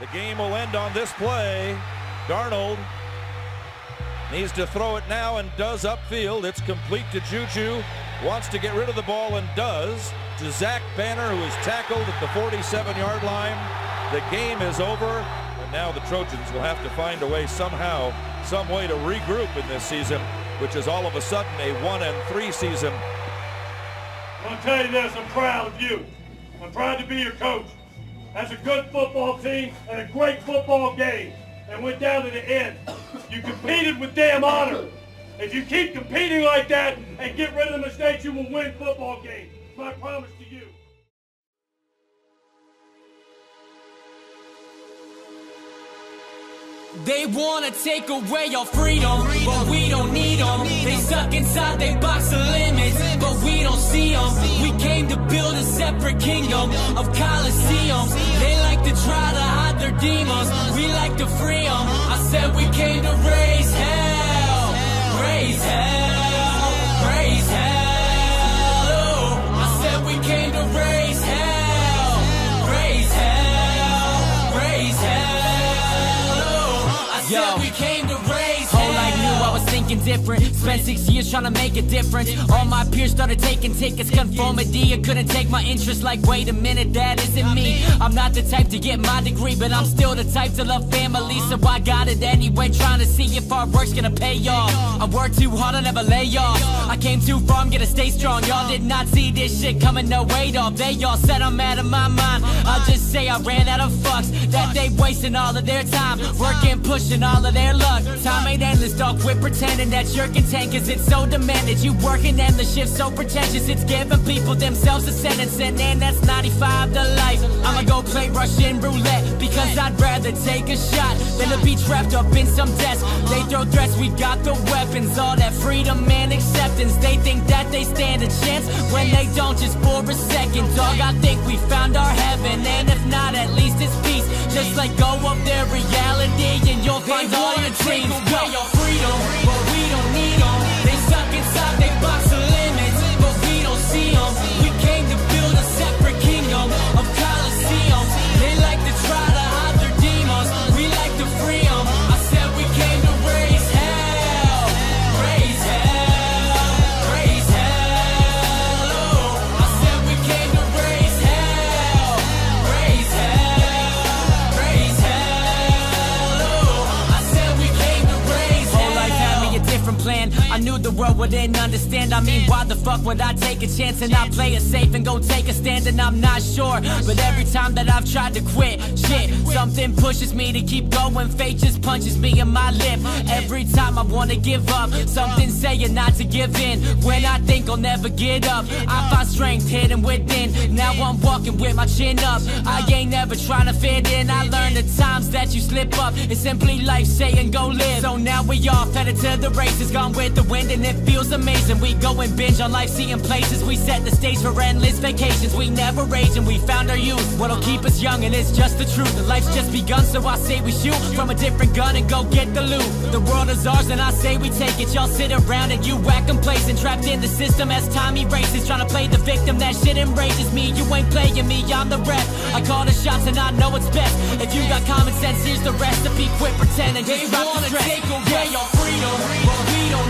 The game will end on this play. Darnold needs to throw it now and does upfield. It's complete to Juju. Wants to get rid of the ball and does. To Zach Banner, who is tackled at the 47-yard line. The game is over, and now the Trojans will have to find a way somehow, some way to regroup in this season, which is all of a sudden a one and three season. I'll tell you this, I'm proud of you. I'm proud to be your coach. That's a good football team and a great football game. And went down to the end. You competed with damn honor. If you keep competing like that and get rid of the mistakes, you will win football games. My promise to you. They wanna take away your freedom, but we don't need them. They suck inside they box of separate kingdom of coliseums. They like to try to hide their demons, we like to free them. I said we came to raise hell, raise hell, raise hell. I said we came to raise hell, raise hell, raise hell. I said we came to raise hell. Whole life knew I was different. Spent six years trying to make a difference. All my peers started taking tickets. Conformity, I couldn't take my interest. Like, wait a minute, that isn't me. I'm not the type to get my degree, but I'm still the type to love family. So I got it anyway. Trying to see if our work's gonna pay off. I work too hard, I never lay off. I came too far, I'm gonna stay strong. Y'all did not see this shit coming, no weight off. They all said I'm out of my mind. I'll just say I ran out of fucks. That they wasting all of their time. Working, pushing all of their luck. Time ain't endless, dog. Quit pretending that you're content, cause it's so demanded. You working and the shift so pretentious. It's giving people themselves a sentence, and then that's 95 to life. I'ma go play Russian roulette, because I'd rather take a shot than to be trapped up in some desk. They throw threats, we got the weapons. All that freedom and acceptance. They think that they stand a chance when they don't, just for a second. Dog, I think we found our heaven, and if not, at least it's peace. Just let go of their reality, and you'll find all plan. I knew the world wouldn't understand. I mean, why the fuck would I take a chance and not play it safe and go take a stand? And I'm not sure. But every time that I've tried to quit, shit, something pushes me to keep going. Fate just punches me in my lip. Every time I wanna give up, something saying not to give in. When I think I'll never get up, I find strength hidden within. Now I'm walking with my chin up. I ain't never trying to fit in. I learned the times that you slip up. It's simply life saying go live. So now we off headed to the races, gone with the wind, and it feels amazing. We go and binge on life, seeing places. We set the stage for endless vacations. We never age and we found our youth. What'll keep us young, and it's just the truth. And just begun, so I say we shoot from a different gun and go get the loot. The world is ours, and I say we take it. Y'all sit around and you whack complacent, trapped in the system as time erases. Trying to play the victim, that shit enrages me. You ain't playing me, I'm the rep. I call the shots and I know it's best. If you got common sense, here's the recipe. Quit pretending, just drop the stress. Take away your freedom, but we don't